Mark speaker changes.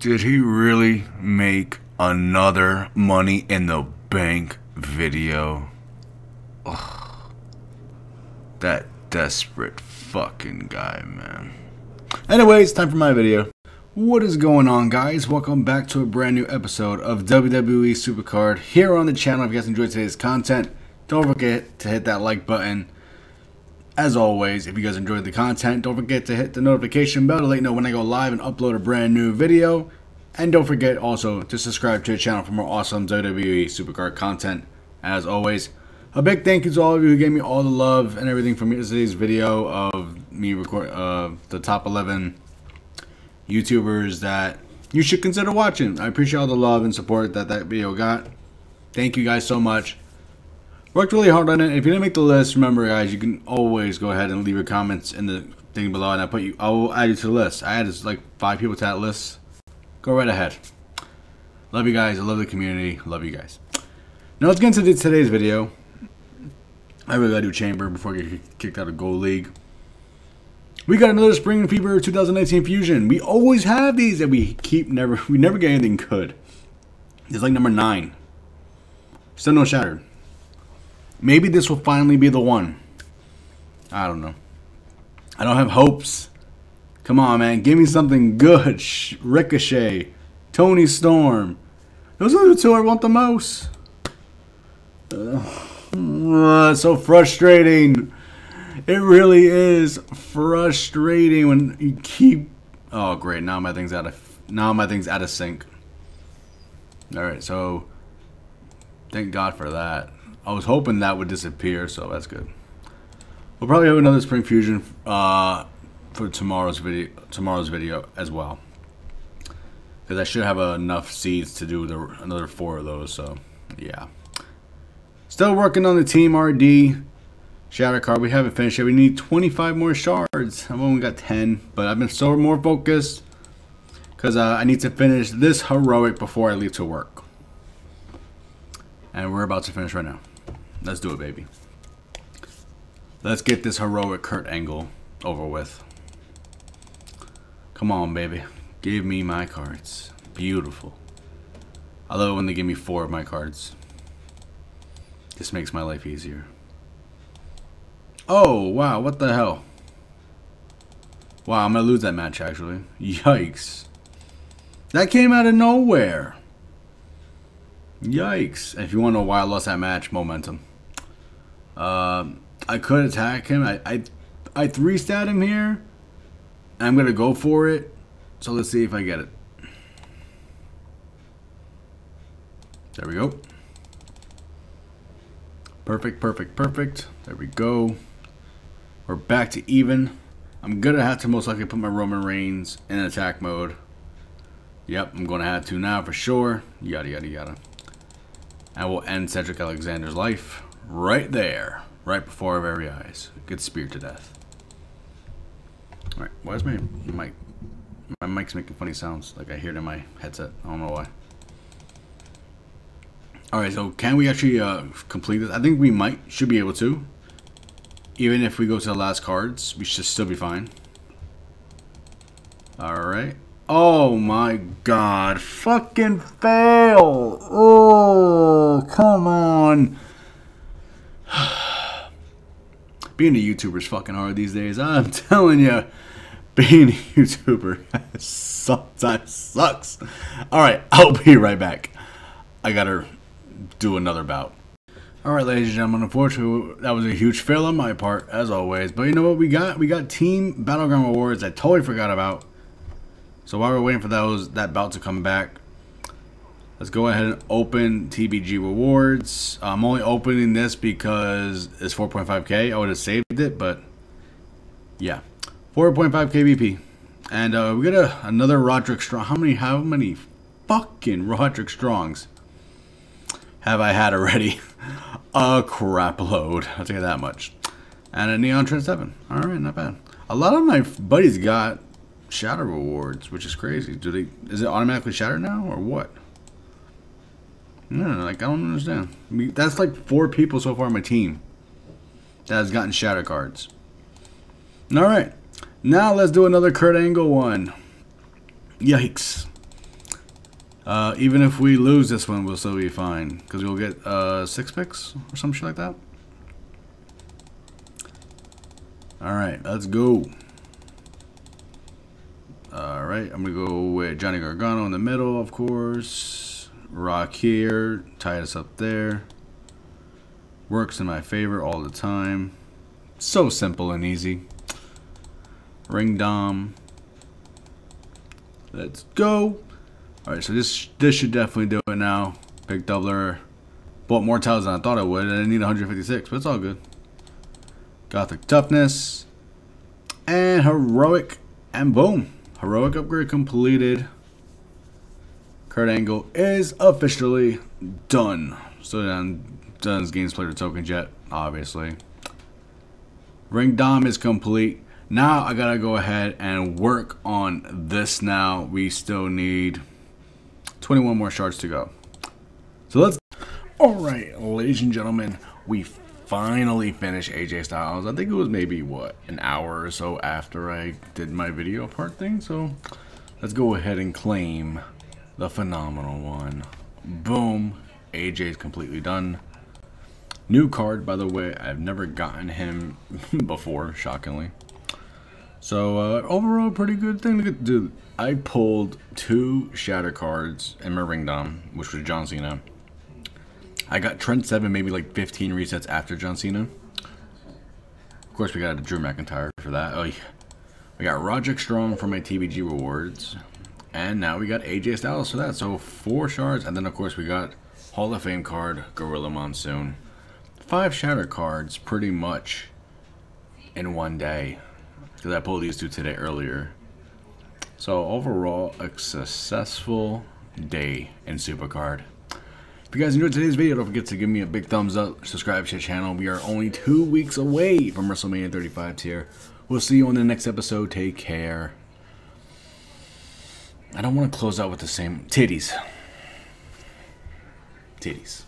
Speaker 1: Did he really make another money in the bank video? Ugh. That desperate fucking guy, man. Anyways, time for my video. What is going on, guys? Welcome back to a brand new episode of WWE Supercard here on the channel. If you guys enjoyed today's content, don't forget to hit that like button. As always, if you guys enjoyed the content, don't forget to hit the notification bell to let you know when I go live and upload a brand new video. And don't forget also to subscribe to the channel for more awesome WWE Supercard content. As always, a big thank you to all of you who gave me all the love and everything from yesterday's video of me record uh, the top 11 YouTubers that you should consider watching. I appreciate all the love and support that that video got. Thank you guys so much. Worked really hard on it. If you didn't make the list, remember guys, you can always go ahead and leave your comments in the thing below and I put you I will add you to the list. I added like five people to that list. Go right ahead. Love you guys. I love the community. Love you guys. Now let's get into today's video. I really gotta do chamber before I get kicked out of Gold League. We got another Spring Fever 2019 Fusion. We always have these that we keep never we never get anything good. It's like number nine. Still no shattered. Maybe this will finally be the one. I don't know. I don't have hopes. Come on, man. Give me something good. Ricochet. Toni Storm. Those are the two I want the most. Uh, so frustrating. It really is frustrating when you keep. Oh, great! Now my thing's out of. Now my thing's out of sync. All right, so thank God for that. I was hoping that would disappear, so that's good. We'll probably have another Spring Fusion uh, for tomorrow's video. Tomorrow's video as well, because I should have enough seeds to do the, another four of those. So, yeah. Still working on the Team RD shatter card. We haven't finished yet. We need 25 more shards. I've only got 10, but I've been so more focused because uh, I need to finish this heroic before I leave to work. And we're about to finish right now. Let's do it, baby. Let's get this heroic Kurt Angle over with. Come on, baby. Give me my cards. Beautiful. I love it when they give me four of my cards. This makes my life easier. Oh, wow. What the hell? Wow, I'm going to lose that match, actually. Yikes. That came out of nowhere. Yikes. If you want to know why I lost that match, momentum. Um, I could attack him. I, I, I three-stat him here. I'm going to go for it. So let's see if I get it. There we go. Perfect, perfect, perfect. There we go. We're back to even. I'm going to have to most likely put my Roman Reigns in attack mode. Yep, I'm going to have to now for sure. Yada, yada, yada. And we'll end Cedric Alexander's life right there. Right before our very eyes. Get speared to death. Alright, why is my mic... My mic's making funny sounds. Like I hear it in my headset. I don't know why. Alright, so can we actually uh, complete this? I think we might, should be able to. Even if we go to the last cards, we should still be fine. Alright. Oh my god. Fucking fail. Oh, come on. Being a YouTuber is fucking hard these days. I'm telling you. Being a YouTuber sometimes sucks. Alright, I'll be right back. I gotta do another bout. Alright, ladies and gentlemen, unfortunately, that was a huge fail on my part, as always. But you know what we got? We got Team Battleground awards. I totally forgot about. So while we're waiting for those that bout to come back, let's go ahead and open TBG Rewards. I'm only opening this because it's 4.5k. I would have saved it, but yeah. 4.5k BP. And uh, we got a, another Roderick Strong. How many, how many fucking Roderick Strongs have I had already? a crap load. I'll tell you that much. And a Neon Trent 7. Alright, not bad. A lot of my buddies got shatter rewards, which is crazy. Do they is it automatically shatter now or what? No, like I don't understand. I mean, that's like four people so far on my team that has gotten shatter cards. Alright. Now let's do another Kurt Angle one. Yikes.
Speaker 2: Uh, even if we lose this one, we'll still be fine. Because we'll get uh, six picks or some shit like that. Alright, let's go. Alright, I'm going to go with Johnny Gargano in the middle, of course. Rock here. Titus up there. Works in my favor all the time. So simple and easy. Ring Dom. Let's go. Alright, so this this should definitely do it now. Pick doubler. Bought more tiles than I thought I would. I didn't need 156, but it's all good. Gothic toughness. And heroic. And boom. Heroic upgrade completed. Kurt Angle is officially done. So then does games player tokens yet, obviously. Ring Dom is complete. Now I gotta go ahead and work on this now. We still need 21 more shards to go. So let's... Alright, ladies and gentlemen, we finally finished AJ Styles. I think it was maybe, what, an hour or so after I did my video part thing. So let's go ahead and claim the phenomenal one. Boom. AJ is completely done. New card, by the way. I've never gotten him before, shockingly. So, uh, overall, pretty good thing to do. I pulled two Shatter cards in my Ring Dom, which was John Cena. I got Trent Seven, maybe like 15 resets after John Cena. Of course, we got Drew McIntyre for that. Oh, yeah. We got Roderick Strong for my TBG rewards. And now we got AJ Styles for that. So, four shards. And then, of course, we got Hall of Fame card, Gorilla Monsoon five shatter cards pretty much in one day because I pulled these two today earlier. So overall, a successful day in Supercard. If you guys enjoyed today's video, don't forget to give me a big thumbs up, subscribe to the channel. We are only two weeks away from WrestleMania 35 tier. We'll see you on the next episode. Take care. I don't want to close out with the same titties. Titties.